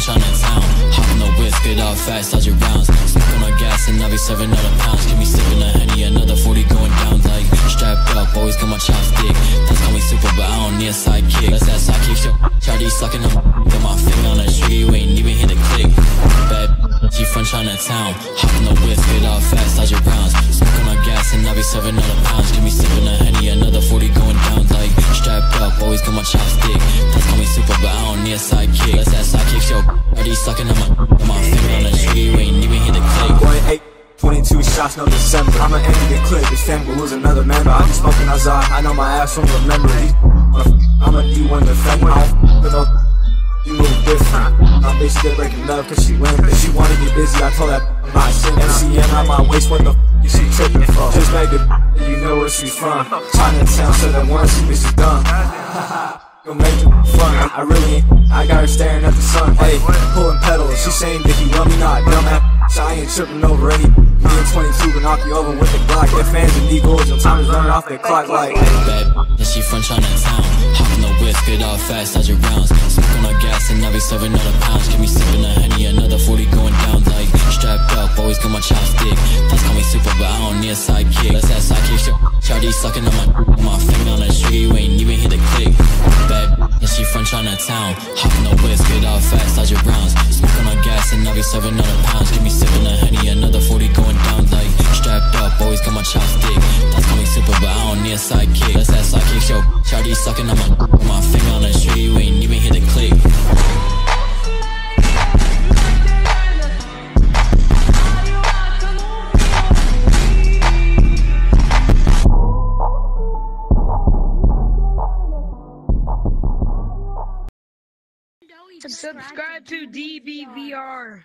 from Chinatown. Hop in the whip, get out fast, dodge your rounds. Smoking on gas and I be serving other pounds. Give me sipping a henny, another 40 going down. Like strapped up, always got my chopstick. That's call me super, but I don't need a sidekick. That's that sidekick show. Shawty sucking on got my finger on the trigger, you ain't even hit the click. Bad, she from Chinatown. Hop in the whip, get out fast, dodge your rounds. Smoking on my gas and I be serving other pounds. Give me sipping a henny, another up, always got my chopstick. That's call me super, but I don't need a sidekick. That's that sidekick show. Shawty sucking on my, got my finger on the trigger, you ain't even hit the click. Eight, 22 shots, no December. I'ma to get clip. This family lose another member. I be smoking outside. I know my ass won't remember. These I'm a D1 defender. I don't with no. You move different. My bitch still breaking love cause she went. If she wanna get busy, I told I'm not sitting. MCM out my waist, what the f you for? Just make it, you know where she's from. Chinatown, so that one, she bitch is dumb. Go make it fun. I really ain't. I got her staring at the sun. Hey, pulling petals. She saying that you love me not. Dumb ass. I ain't tripping over any. Me and 22 can knock you over with the block. Get fans and Eagles. Your time is running off that clock like. bad and she from Chinatown. Hop in the whip, get off fast, dodge your rounds. Smoking on gas and I be serving other pounds. Give me sipping a henny, another 40 sidekick. That's that sidekick show. Shawty sucking on my, on my finger on the trigger, you ain't even hit the click. Bad and she from Chinatown. Hop in the whip, get out fast, dodge your rounds. Smoking on gas and I'll be serving other pounds. Give me sipping a honey another 40 going down. Like strapped up, always got my chopstick. That's me super, but I don't need a sidekick. That's that sidekick show. Shawty sucking on my, on my finger on the trigger, you ain't even hit the click. Subscribe to DBVR.